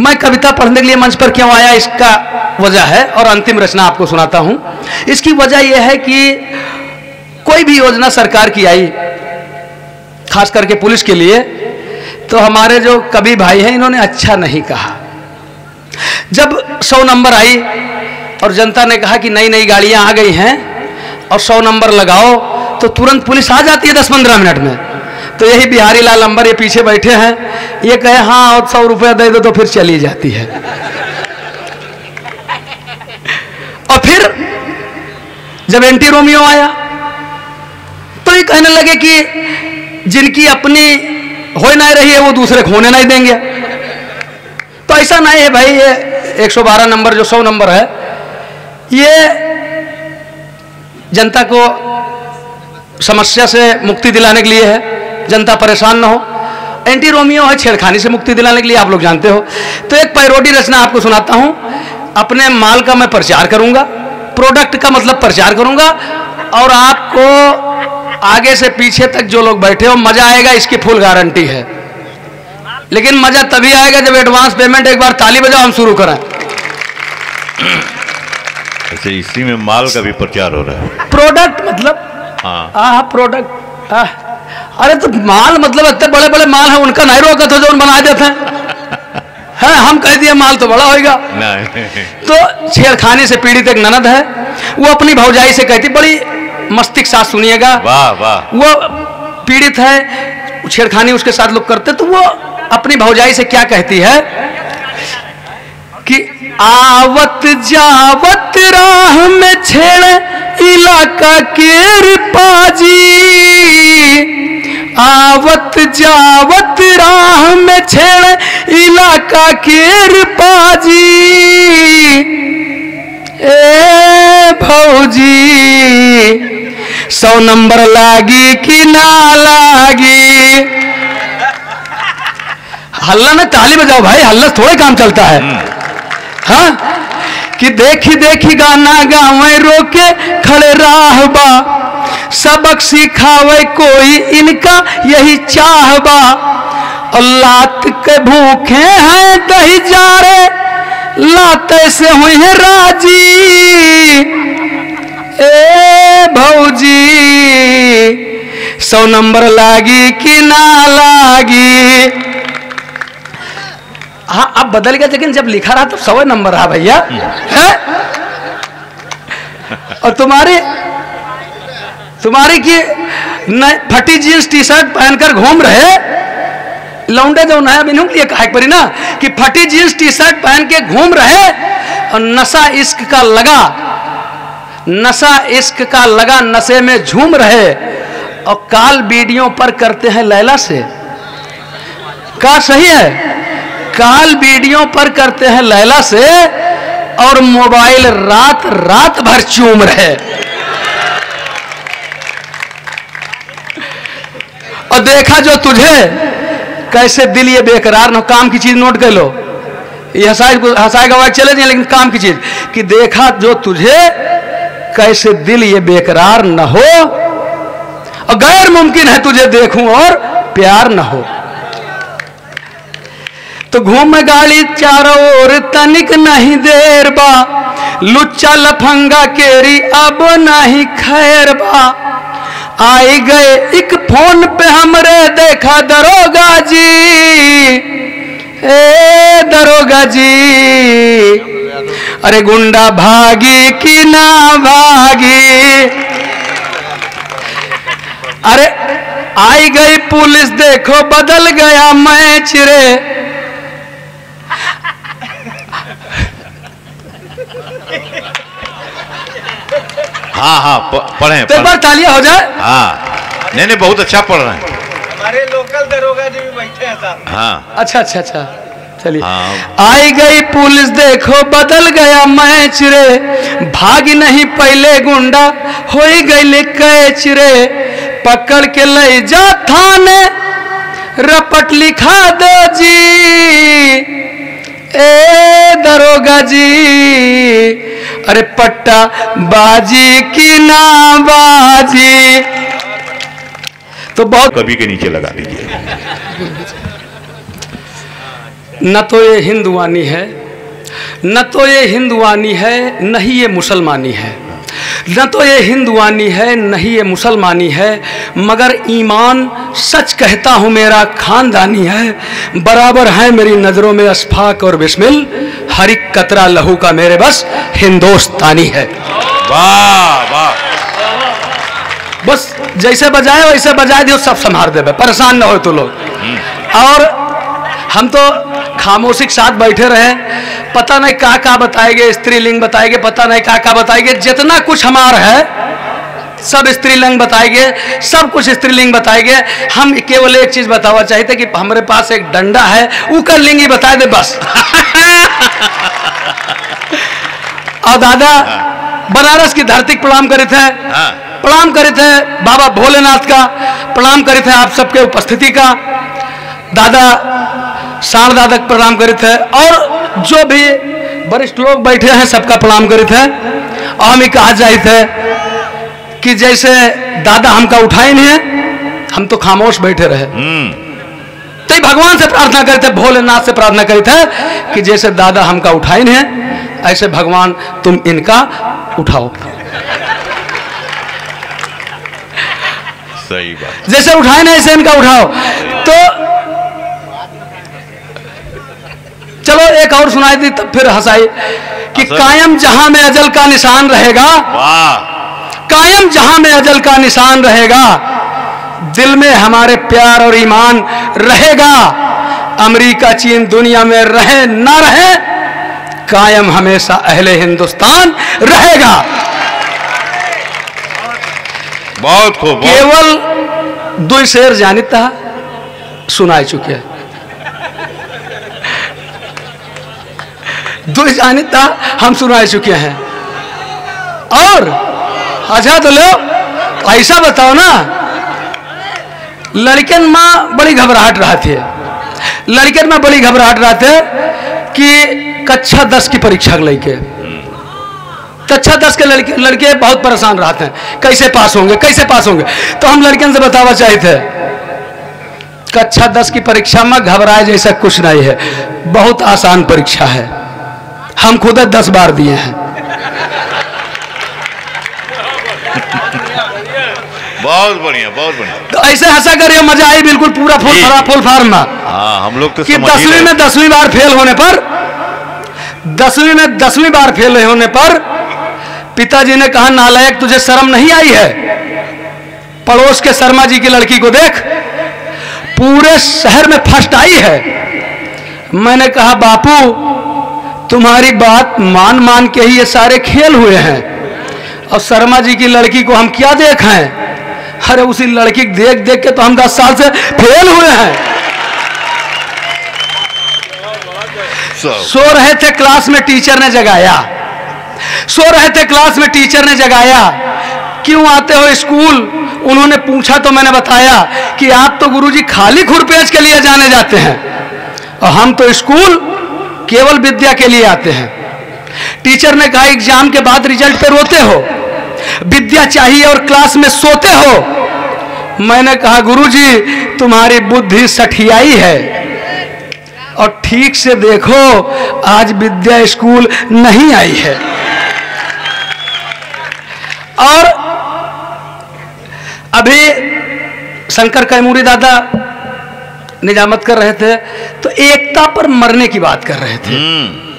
मैं कविता पढ़ने के लिए मंच पर क्यों आया, इसका वजह है और अंतिम रचना आपको सुनाता हूँ। इसकी वजह यह है कि कोई भी योजना सरकार की आई, खास करके पुलिस के लिए तो हमारे जो कवि भाई हैं, इन्होंने अच्छा नहीं कहा। जब सौ नंबर आई और जनता ने कहा कि नई नई गाड़ियाँ आ गई हैं और सौ नंबर लगाओ तो तुरंत पुलिस आ जाती है दस पंद्रह मिनट में। तो यही बिहारी लाल अंबर ये पीछे बैठे हैं। ये कहे हाँ और सौ रुपया दे दो तो फिर चली जाती है। और फिर जब एंटी रोमियो आया तो ये कहने लगे कि जिनकी अपनी हो नहीं रही है, वो दूसरे खोने नहीं देंगे। तो ऐसा नहीं है भाई, ये 112 नंबर, जो 100 नंबर है, ये जनता को समस्या से मुक्ति दिलाने के लिए है। जनता परेशान ना हो। एंटी रोमियो है छेड़खानी से मुक्ति दिलाने के लिए आप लोग जानते हो। तो एक पैरोडी रचना आपको सुनाता हूँ। अपने माल का मैं प्रचार करूँगा प्रोडक्ट का मतलब प्रचार करूँगा और आपको आगे से पीछे तक जो लोग बैठे हो मज़ा आएगा इसकी फुल गारंटी है। लेकिन मज़ा तभी आएगा जब एडवांस पेमेंट एक बार ताली बजाओ हम शुरू करें अच्छा इसी में माल का भी प्रचार हो रहा है। प्रोडक्ट मतलब? हाँ। प्रोडक्ट हाँ अरे तो माल मतलब इतने बड़े बड़े माल है उनका नहीं रोका था जो उन बना देते हैं। है हम कह दिए माल तो बड़ा होएगा। नहीं। तो छेड़खानी से पीड़ित एक ननद है वो अपनी भौजाई से कहती बड़ी मस्तिष्क साथ सुनिएगा। वाह वाह। वो पीड़ित है छेड़खानी उसके साथ लोग करते तो वो अपनी भौजाई से क्या कहती है? कि आवत जावत राह में छेड़ इलाका के पाजी आवत जावत राह में छेड़ इलाका के पाजी ए भौजी सौ नंबर लागी कि ना लागी? हल्ला ना ताली बजाओ भाई हल्ला थोड़े काम चलता है। हाँ? कि देखी देखी गाना गावे रोके खड़े राहबा सबक सिखावे कोई इनका यही चाहबा। लात के भूखे हैं दही जा रे लाते से हुई है राज़ी। ए भौजी सौ नंबर लागी कि ना लागी? हाँ अब बदल गया लेकिन जब लिखा रहा तो सौ नंबर रहा भैया। और तुम्हारी तुम्हारी की फटी जींस टी शर्ट पहनकर घूम रहे? लौंडे जो नया बिनू लिए कहा परी ना, कि फटी जींस टी शर्ट पहन के घूम रहे और नशा इश्क का लगा, नशा इश्क का लगा, नशे में झूम रहे और काल वीडियो पर करते हैं लैला से। का सही है? काल वीडियो पर करते हैं लैला से और मोबाइल रात रात भर चूम रहे। और देखा जो तुझे, कैसे दिल ये बेकरार न काम की चीज़ नोट कर लो। ये हंसाए हंसाए गवाए चले जाए, लेकिन काम की चीज़। कि देखा जो तुझे, कैसे दिल ये बेकरार न हो, और गैर मुमकिन है तुझे देखूँ और प्यार न हो। तो घूम गाड़ी चारों ओर, तनिक नहीं देर बा। लुच्चा लफंगा केरी, अब नहीं खैर बा। आई गए एक फ़ोन पे हमरे देखा दरोगा जी। ए, दरोगा जी। अरे गुंडा भागी कि ना भागी? अरे, आई गई पुलिस देखो, बदल गया मैच रे। हाँ हाँ पढ़े तो एक बार तालियाँ हो जाए। हाँ। नहीं नहीं बहुत अच्छा पढ़ रहे हैं। हमारे लोकल दरोगा जी भी बैठे हैं साहब हाँ। अच्छा अच्छा अच्छा। चलिए। हाँ। आई गई पुलिस देखो बदल गया मैच रे। भाग नहीं पहले गुंडा हो गई कैच रे। पकड़ के ले जा थाने रपट लिखा दो जी। ए दरोगा जी अरे पट्टा बाजी की ना बाजी तो बहुत कभी के नीचे लगा दीजिए। न तो ये हिंदुआनी है न तो ये हिंदुआनी है न ही ये मुसलमानी है। न तो ये हिंदुआनी है न ही ये मुसलमानी है मगर ईमान सच कहता हूँ मेरा खानदानी है। बराबर है मेरी नज़रों में अशफाक और बिस्मिल हर एक कतरा लहू का मेरे बस हिंदोस्तानी है। वाह वाह। बस जैसे बजाए वैसे बजाए दियो सब संभार देवे परेशान ना हो तो लोग। और हम तो खामोशी के साथ बैठे रहे पता नहीं का का बताएँगे स्त्रीलिंग बताएँगे पता नहीं का का बताएँगे जितना कुछ हमार है सब स्त्रीलिंग बताएँगे सब कुछ स्त्रीलिंग बताएँगे। हम केवल एक चीज़ बतावा चाहते कि हमारे पास एक डंडा है उकर लिंग ही बता दे बस। और दादा बनारस की धरती प्रणाम करे थे। हाँ। प्रणाम करे थे बाबा भोलेनाथ का प्रणाम करे थे आप सबके उपस्थिति का। दादा साण दादा प्रणाम करे थे। और जो भी वरिष्ठ लोग बैठे हैं सबका प्रणाम करे थे। और हम ही कहा जाए थे कि जैसे दादा हमका उठाए नहीं है हम तो खामोश बैठे रहे। हम्म। तो भगवान से प्रार्थना करे थे भोलेनाथ से प्रार्थना करे थे कि जैसे दादा हमका उठाए नहीं है ऐसे भगवान तुम इनका उठाओ। सही बात। जैसे उठाए ना ऐसे इनका उठाओ। तो चलो एक और सुनाई दी तब फिर हंसाई कि कायम जहाँ में अजल का निशान रहेगा कायम जहाँ में अजल का निशान रहेगा दिल में हमारे प्यार और ईमान रहेगा अमेरिका चीन दुनिया में रहे ना रहे कायम हमेशा अहले हिंदुस्तान रहेगा। बहुत खूब केवल दो शेर जानिता सुनाई चुके हैं। दो हम सुनाई चुके हैं। और अच्छा तो लो, ऐसा बताओ ना लड़कन माँ बड़ी घबराहट रहा थे लड़कन में बड़ी घबराहट रहा थे कि कक्षा दस की परीक्षा लेके। कक्षा दस के लड़के लड़के बहुत परेशान रहते हैं। कैसे पास होंगे, कैसे पास होंगे? तो हम लड़कियों से बतावा चाहे थे कक्षा दस की परीक्षा में घबराए जैसा कुछ नहीं है। बहुत आसान परीक्षा है। हम खुद दस बार दिए हैं। बहुत बढ़िया बहुत बढ़िया। तो ऐसे हंसा करिए मज़ा आई बिल्कुल पूरा फुल। फरा फुल फार्म। हाँ हम लोग तो कि दसवीं में दसवीं बार फेल होने पर दसवीं में दसवीं बार फेल होने पर पिताजी ने कहा नालायक तुझे शर्म नहीं आई है? पड़ोस के शर्मा जी की लड़की को देख पूरे शहर में फ़र्स्ट आई है। मैंने कहा बापू तुम्हारी बात मान मान के ही ये सारे खेल हुए हैं। और शर्मा जी की लड़की को हम क्या देखें अरे उसी लड़की देख देख के तो हम दस साल से फेल हुए हैं। सो रहे थे क्लास में टीचर ने जगाया। सो रहे थे क्लास में टीचर ने जगाया। क्यों आते हो स्कूल? उन्होंने पूछा तो मैंने बताया कि आप तो गुरुजी खाली खुरपेज के लिए जाने जाते हैं। और हम तो स्कूल केवल विद्या के लिए आते हैं। टीचर ने कहा, एग्ज़ाम के बाद रिज़ल्ट पे रोते हो। विद्या चाहिए और क्लास में सोते हो। मैंने कहा, गुरुजी, तुम्हारी बुद्धि सठियाई है। और ठीक से देखो, आज विद्या स्कूल नहीं आई है। और अभी शंकर कैमूरी दादा निजामत कर रहे थे तो एकता पर मरने की बात कर रहे थे। हम्म।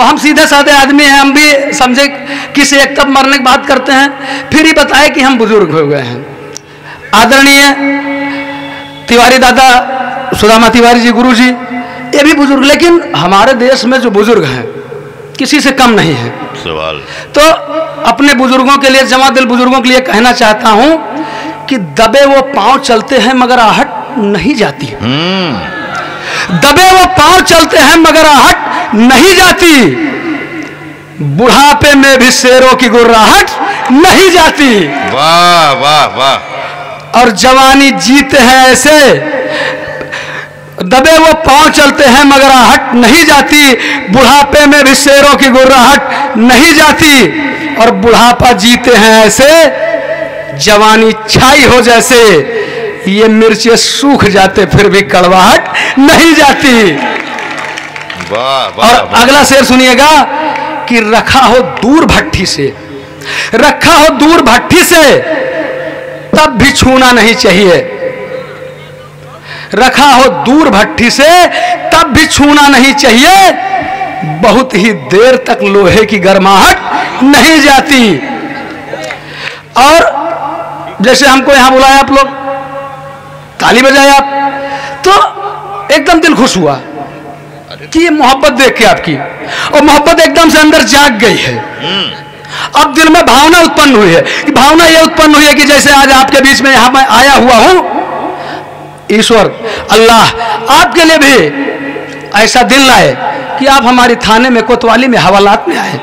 हम सीधे साधे आदमी हैं हम भी समझे किस एकता पर मरने की बात करते हैं फिर ही बताए कि हम बुज़ुर्ग हो गए हैं। आदरणीय तिवारी दादा सुदामा तिवारी जी गुरु जी ये भी बुज़ुर्ग लेकिन हमारे देश में जो बुज़ुर्ग हैं किसी से कम नहीं है। सवाल। तो अपने बुज़ुर्गों के लिए जमा दिल बुज़ुर्गों के लिए कहना चाहता हूँ कि दबे वो पाँव चलते हैं मगर आहट नहीं जाती। हम्म। दबे वो पाँव चलते हैं मगर आहट नहीं जाती। बुढ़ापे में भी शेरों की गुर्राहट नहीं जाती। वाह वाह वाह। और जवानी जीते हैं ऐसे। दबे वो पाँव चलते हैं मगर आहट नहीं जाती। बुढ़ापे में भी शेरों की गुर्राहट नहीं जाती। और बुढ़ापा जीते हैं ऐसे। जवानी छाई हो जैसे। ये मिर्चे सूख जाते फिर भी कड़वाहट नहीं जाती। वाह वाह और। अगला शेर सुनिएगा कि रखा हो दूर भट्टी से रखा हो दूर भट्टी से तब भी छूना नहीं चाहिए। रखा हो दूर भट्टी से तब भी छूना नहीं चाहिए। बहुत ही देर तक लोहे की गर्माहट नहीं जाती। और जैसे हमको यहाँ बुलाया आप लोग ताली बजाए आप। तो एकदम दिल खुश हुआ कि ये मोहब्बत देख के आपकी। और मोहब्बत एकदम से अंदर जाग गई है। अब दिल में भावना उत्पन्न हुई है कि भावना ये उत्पन्न हुई है कि जैसे आज आपके बीच में यहाँ मैं आया हुआ हूँ ईश्वर अल्लाह आपके लिए भी ऐसा दिन लाए कि आप हमारी थाने में कोतवाली में हवालात में आए।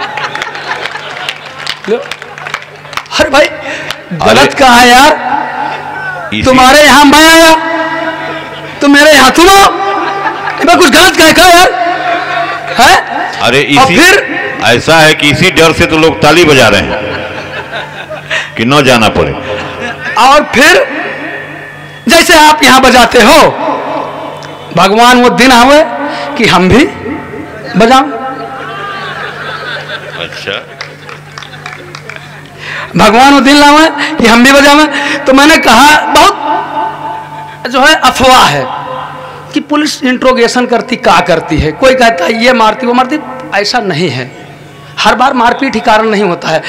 अरे भाई गलत कहा यार। तुम्हारे यहाँ मैं आया। तो मेरे यहाँ तुम मैं कुछ गलत कह कहा यार? है? अरे इसी फिर? ऐसा है कि इसी डर से तो लोग ताली बजा रहे हैं कि न जाना पड़े। और फिर? जैसे आप यहाँ बजाते हो भगवान वो दिन आवे कि हम भी बजाओ अच्छा। भगवान वो दिन लावे, कि हम भी बजावे। तो मैंने कहा, बहुत जो है, अफवाह है कि पुलिस इंट्रोगेशन करती, का करती है। कोई कहता है, ये मारती, वो मारती, ऐसा नहीं है। हर बार मारपीट ही कारण नहीं होता है।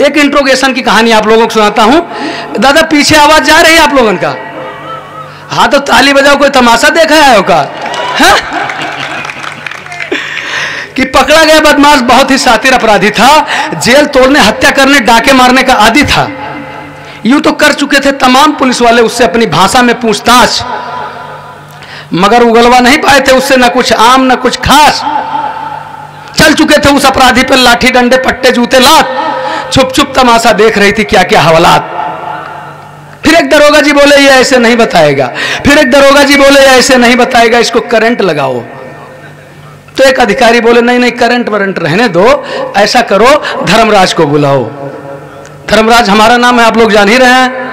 एक इंट्रोगेशन की कहानी आप लोगों को सुनाता हूँ। दादा, पीछे आवाज़ जा रही है आप लोगों का? हाँ तो ताली बजाओ, कोई तमाशा देखा है का है? कि पकड़ा गया बदमाश बहुत ही सातिर अपराधी था, जेल तोड़ने, हत्या करने, डाके मारने का आदि था। यूँ तो कर चुके थे तमाम पुलिस वाले उससे अपनी भाषा में पूछताछ। मगर उगलवा नहीं पाए थे उससे ना कुछ आम, ना कुछ खास। चल चुके थे उस अपराधी पर लाठी डंडे, पट्टे, जूते, लात। छुप छुप तमाशा देख रही थी क्या क्या हवालात। फिर एक दरोगा जी बोले, ये ऐसे नहीं बताएगा। फिर एक दरोगा जी बोले, ये ऐसे नहीं बताएगा, इसको करंट लगाओ। तो एक अधिकारी बोले, नहीं नहीं करंट वरंट रहने दो, ऐसा करो, धर्मराज को बुलाओ। धर्मराज, हमारा नाम है, आप लोग जान ही रहे हैं।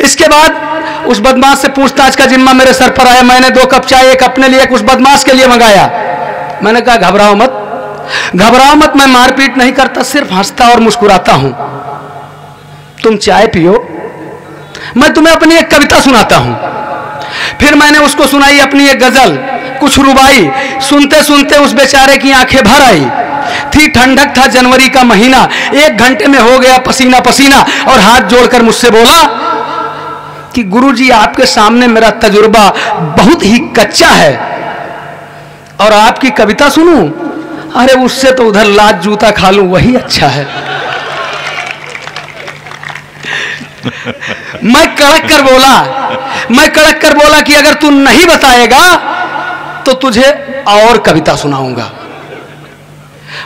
इसके बाद उस बदमाश से पूछताछ का जिम्मा मेरे सर पर आया। मैंने दो कप चाय, एक अपने लिए, एक उस बदमाश के लिए मंगाया। मैंने कहा, घबराओ मत। घबराओ मत, मैं मारपीट नहीं करता, सिर्फ़ हंसता और मुस्कुराता हूँ। तुम चाय पियो। मैं तुम्हें अपनी एक कविता सुनाता हूँ। फिर मैंने उसको सुनाई अपनी एक गज़ल। कुछ रुबाई। सुनते सुनते उस बेचारे की आँखें भर आई। थी ठंडक, था जनवरी का महीना। एक घंटे में हो गया पसीना पसीना। और हाथ जोड़कर मुझसे बोला, कि गुरुजी, आपके सामने मेरा तजुर्बा बहुत ही कच्चा है। और आपकी कविता सुनूं? अरे, उससे तो उधर लात जूता खा लू, वही अच्छा है। मैं कड़क कर बोला, मैं कड़क कर बोला कि अगर तू नहीं बताएगा तो तुझे और कविता सुनाऊँगा।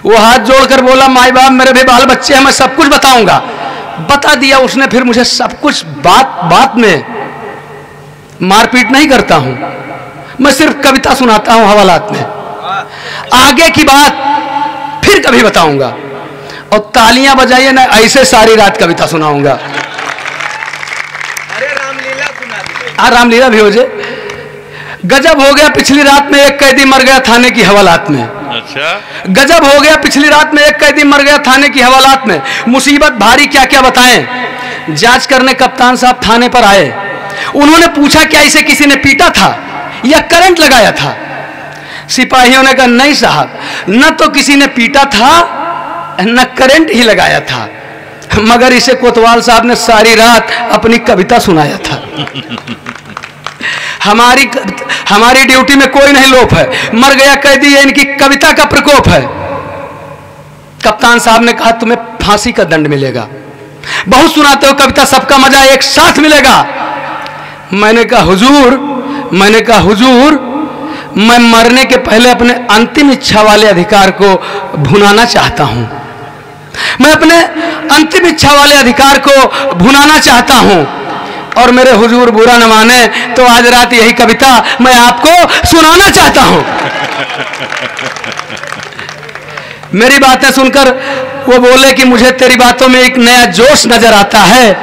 वो हाथ जोड़कर बोला माई बाप मेरे भी बाल बच्चे हैं मैं सब कुछ बताऊँगा। बता दिया उसने फिर मुझे सब कुछ बात बात में मारपीट नहीं करता हूँ। मैं सिर्फ़ कविता सुनाता हूँ हवालात में। आगे की बात फिर कभी बताऊँगा। और तालियाँ बजाइए ना ऐसे सारी रात कविता सुनाऊँगा। अरे रामलीला सुना रामलीला भी हो जाए। गजब हो गया पिछली रात में एक कैदी मर गया थाने की हवालात में। अच्छा। गजब हो गया पिछली रात में एक कैदी मर गया थाने की हवालात में। मुसीबत भारी क्या क्या बताएँ? जाँच करने कप्तान साहब थाने पर आए। उन्होंने पूछा क्या इसे किसी ने पीटा था या करंट लगाया था? सिपाहियों ने कहा नहीं साहब न तो किसी ने पीटा था न करंट ही लगाया था। मगर इसे कोतवाल साहब ने सारी रात अपनी कविता सुनाया था। हमारी हमारी ड्यूटी में कोई नहीं लोप है। मर गया कैदी ये इनकी कविता का प्रकोप है। कप्तान साहब ने कहा, तुम्हें फांसी का दंड मिलेगा। बहुत सुनाते हो कविता, सबका मज़ा एक साथ मिलेगा। मैंने कहा, हुजूर, मैंने कहा, हुजूर, मैं मरने के पहले अपने अंतिम इच्छा वाले अधिकार को भुनाना चाहता हूँ। मैं अपने अंतिम इच्छा वाले अधिकार को भुनाना चाहता हूँ। और मेरे हुजूर बुरा न माने तो आज रात यही कविता मैं आपको सुनाना चाहता हूँ। मेरी बातें सुनकर वो बोले कि मुझे तेरी बातों में एक नया जोश नज़र आता है,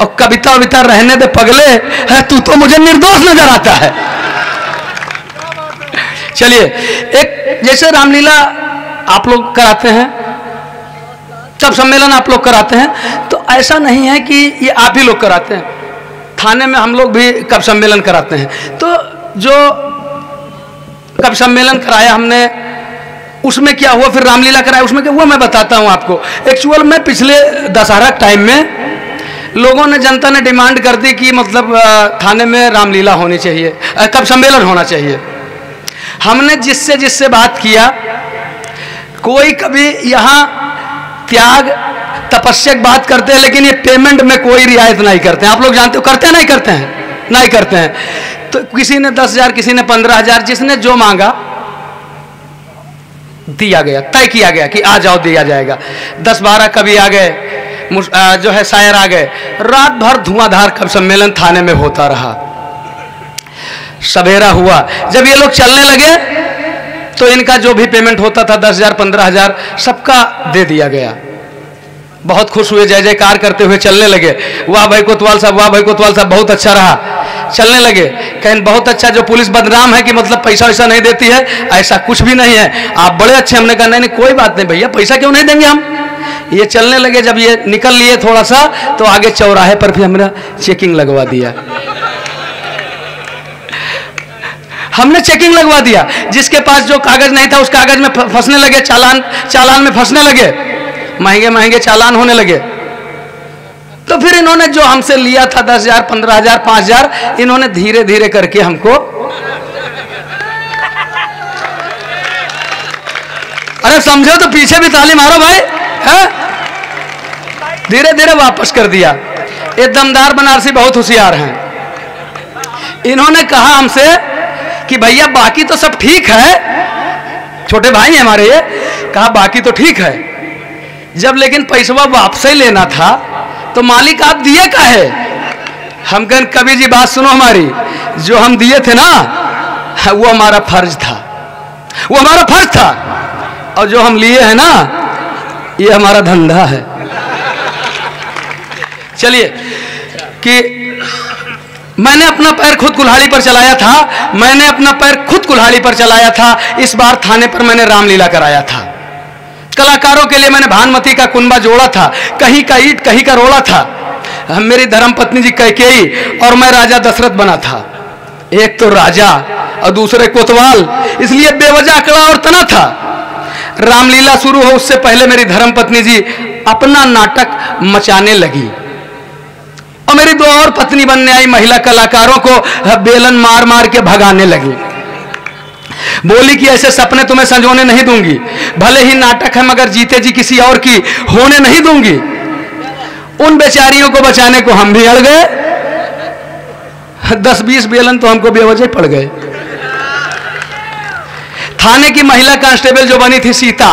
और कविता विता रहने दे पगले है, तू तो मुझे निर्दोष नज़र आता है। चलिए, एक जैसे रामलीला आप लोग कराते हैं सब सम्मेलन आप लोग कराते हैं तो ऐसा नहीं है कि ये आप ही लोग कराते हैं। थाने में हम लोग भी कब सम्मेलन कराते हैं। तो जो कब सम्मेलन कराया हमने, उसमें क्या हुआ, फिर रामलीला कराया, उसमें क्या हुआ, मैं बताता हूँ आपको। एक्चुअल में पिछले दशहरा टाइम में लोगों ने, जनता ने डिमांड कर दी कि मतलब थाने में रामलीला होनी चाहिए कब सम्मेलन होना चाहिए। हमने जिससे जिससे बात किया, कोई कभी यहाँ त्याग तपस्या बात करते हैं, लेकिन ये पेमेंट में कोई रियायत नहीं करते। हैं आप लोग जानते हो, करते हैं, नहीं करते हैं? नहीं करते हैं। तो किसी ने दस हज़ार, किसी ने पंद्रह हज़ार, जिसने जो मांगा, दिया गया, तय किया गया कि आ जाओ, दिया जाएगा। दस बारह कभी आ गए जो है, शायर आ गए। रात भर धुआंधार कब सम्मेलन थाने में होता रहा। सवेरा हुआ। जब ये लोग चलने लगे तो इनका जो भी पेमेंट होता था, दस हज़ार, पंद्रह हज़ार, सबका दे दिया गया। बहुत खुश हुए, जय जयकार करते हुए चलने लगे। वाह भाई कोतवाल साहब, वाह भाई कोतवाल साहब, बहुत अच्छा रहा। चलने लगे। कहें बहुत अच्छा जो पुलिस बदनाम है कि मतलब पैसा वैसा नहीं देती है, ऐसा कुछ भी नहीं है। आप बड़े अच्छे हमने कहा, नहीं नहीं, कोई बात नहीं भैया, पैसा क्यों नहीं देंगे हम? ये चलने लगे, जब ये निकल लिए थोड़ा सा तो आगे चौराहे पर भी हमने चेकिंग लगवा दिया। हमने चेकिंग लगवा दिया। जिसके पास जो कागज़ नहीं था, उस कागज़ में फंसने लगे, चालान चालान में फंसने लगे। महँगे महँगे चालान होने लगे। तो फिर इन्होंने जो हमसे लिया था दस हज़ार, पंद्रह हज़ार, पाँच हज़ार, इन्होंने धीरे धीरे करके हमको अरे समझो तो पीछे भी ताली मारो भाई, है? धीरे धीरे वापस कर दिया। ये दमदार बनारसी बहुत होशियार हैं। इन्होंने कहा हमसे कि भैया बाकी तो सब ठीक है, छोटे भाई हैं हमारे ये, कहा बाकी तो ठीक है। जब लेकिन पैसवा वापस ही लेना था तो मालिक आप दिए का है? हम कहें कवि जी बात सुनो हमारी, जो हम दिए थे ना, वो हमारा फ़र्ज़ था। वो हमारा फ़र्ज़ था। और जो हम लिए हैं ना, ये हमारा धंधा है। चलिए, कि मैंने अपना पैर खुद कुल्हाड़ी पर चलाया था, मैंने अपना पैर खुद कुल्हाड़ी पर चलाया था, इस बार थाने पर मैंने रामलीला कराया था। कलाकारों के लिए मैंने भानुमति का कुंबा जोड़ा था, कहीं का ईट, कहीं का रोड़ा था। हम मेरी धर्म पत्नी जी कैकेयी और मैं राजा दशरथ बना था। एक तो राजा और दूसरे कोतवाल, इसलिए बेवजह अकड़ा और तना था। रामलीला शुरू हो, उससे पहले मेरी धर्म पत्नी जी अपना नाटक मचाने लगी। और मेरी दो और पत्नी बनने आई, महिला कलाकारों को बेलन मार मार के भगाने लगी। बोली कि ऐसे सपने तुम्हें संजोने नहीं दूँगी। भले ही नाटक है, मगर जीते जी किसी और की होने नहीं दूँगी। उन बेचारियों को बचाने को हम भी अड़ गए। दस बीस बेलन तो हमको बेवजह पड़ गए। थाने की महिला कांस्टेबल जो बनी थी सीता,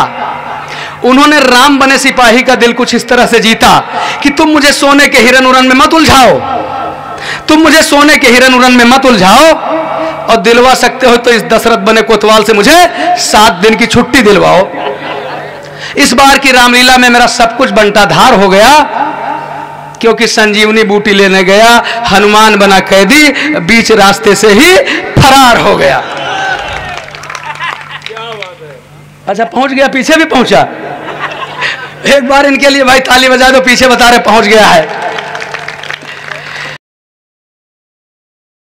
उन्होंने राम बने सिपाही का दिल कुछ इस तरह से जीता कि तुम मुझे सोने के हिरन उरन में मत उलझाओ। तुम मुझे सोने के हिरन उरन में मत उलझाओ। और दिलवा सकते हो तो इस दशरथ बने कोतवाल से मुझे सात दिन की छुट्टी दिलवाओ। इस बार की रामलीला में मेरा सब कुछ बंटाधार हो गया, क्योंकि संजीवनी बूटी लेने गया, हनुमान बना कैदी, बीच रास्ते से ही फरार हो गया। अच्छा पहुँच गया, पीछे भी पहुँचा? एक बार इनके लिए भाई ताली बजा दो, पीछे बता रहे पहुँच गया है।